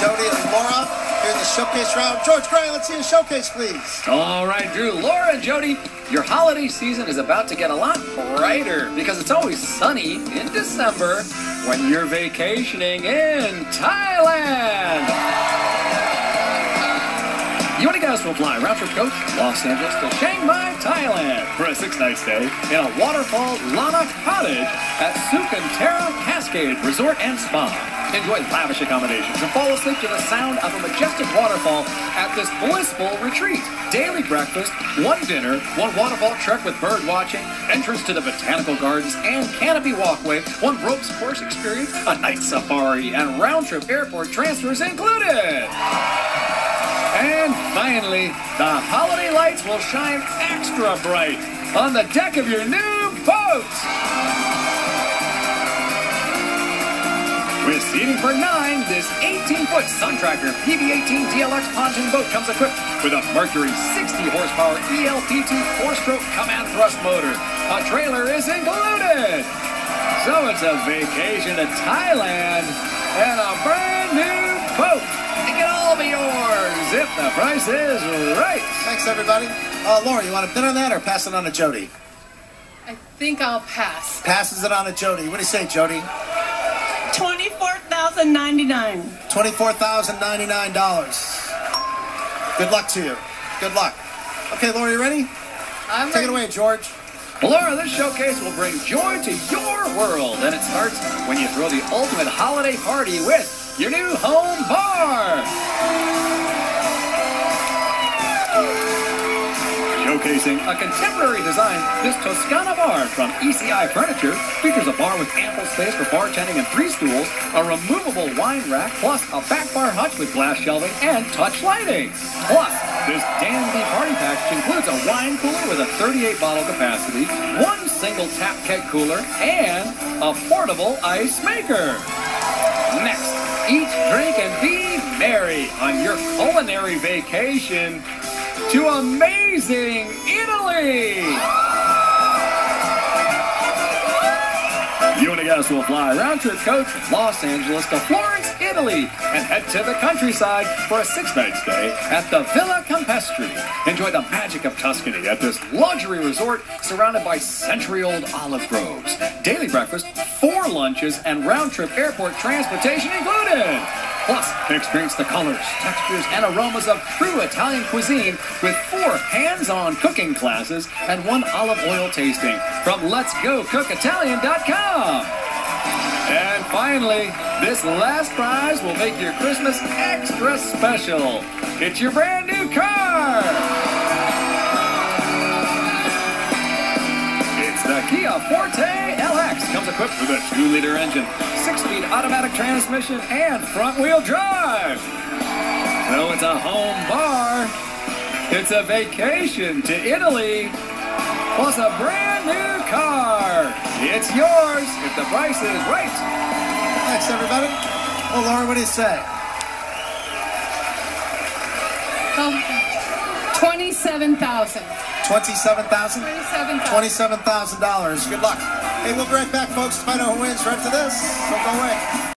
Jody and Laura here in the showcase round. George Gray, let's see a showcase, please. All right, Drew, Laura, and Jody, your holiday season is about to get a lot brighter because it's always sunny in December when you're vacationing in Thailand. Guys will fly trip coach Los Angeles to Chiang Mai, Thailand for a six-night stay in a waterfall Lanna Cottage at Sukantara Cascade Resort and Spa. Enjoy lavish accommodations and fall asleep to the sound of a majestic waterfall at this blissful retreat. Daily breakfast, one dinner, one waterfall trek with bird watching, entrance to the botanical gardens and canopy walkway, one ropes course experience, a night safari, and round trip airport transfers included. And finally, the holiday lights will shine extra bright on the deck of your new boat. With seating for nine, this 18-foot Sun Tracker PB18 DLX pontoon boat comes equipped with a Mercury 60 horsepower ELPT four-stroke command thrust motor. A trailer is included. So it's a vacation to Thailand and a brand new boat. It all yours if the price is right. Thanks, everybody. Uh, Laura, you want to bid on that or pass it on to Jody? I think I'll pass. Passes it on to Jody. What do you say, Jody? Twenty-four thousand ninety-nine. $24,099. Good luck to you. Good luck. Okay, Laura, you ready? I'm Take it away, George. Laura, this showcase will bring joy to your world, and it starts when you throw the ultimate holiday party with your new home Showcasing a contemporary design, this Toscana bar from ECI Furniture features a bar with ample space for bartending and three stools, a removable wine rack, plus a back bar hutch with glass shelving and touch lighting. Plus, this dandy party package includes a wine cooler with a 38 bottle capacity, one single tap keg cooler, and a portable ice maker. Next, eat, drink, and be merry on your culinary vacation to amazing Italy. You and a guest will fly round trip coach from Los Angeles to Florence, Italy, and head to the countryside for a six-night stay at the Villa Campestri. Enjoy the magic of Tuscany at this luxury resort surrounded by century-old olive groves. Daily breakfast, four lunches, and round-trip airport transportation included. Plus, experience the colors, textures, and aromas of true Italian cuisine with four hands-on cooking classes and one olive oil tasting from Let'sGoCookItalian.com. And finally, this last prize will make your Christmas extra special. It's your brand new car. The Kia Forte LX. Comes equipped with a 2-liter engine, 6-speed automatic transmission, and front-wheel drive. So it's a home bar. It's a vacation to Italy, plus a brand new car. It's yours if the price is right. Thanks, everybody. Well, Laura, what do you say? Oh, 27,000. 27000 27,000. $27,000. Good luck. Hey, we'll be right back, folks, to find out who wins right after this. Don't go away.